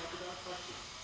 have without question.